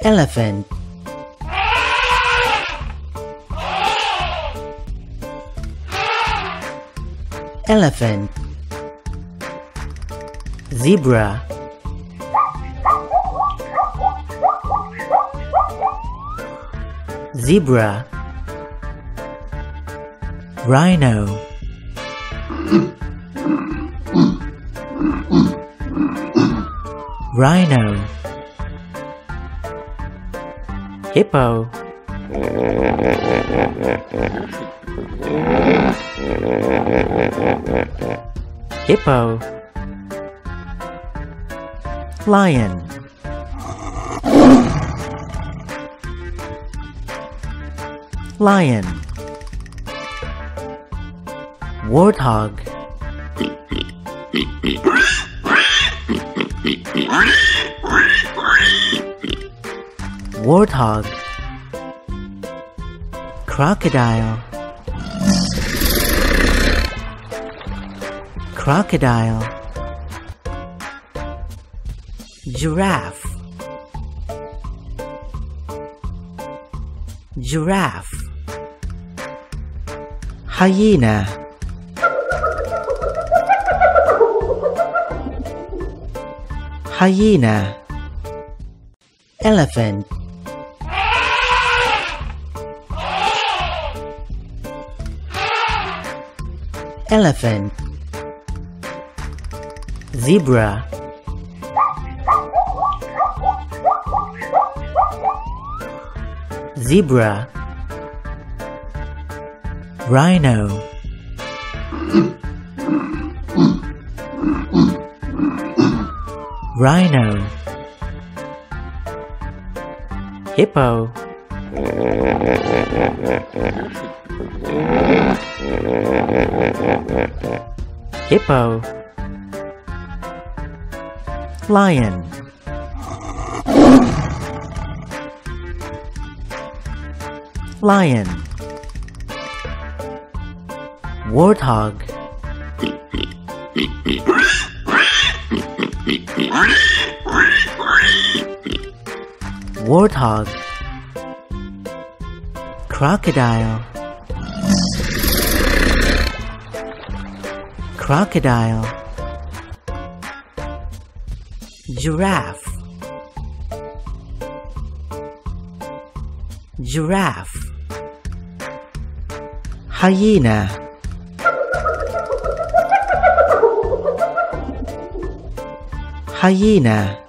elephant. Elephant. Zebra. Zebra. Rhino. Rhino hippo. Hippo. Lion. Lion. Warthog warthog crocodile crocodile giraffe giraffe hyena hyena elephant elephant. Zebra. Zebra. Rhino. Rhino. Hippo hippo. Lion. Lion. Warthog. Warthog. Crocodile crocodile. Giraffe. Giraffe. Hyena. Hyena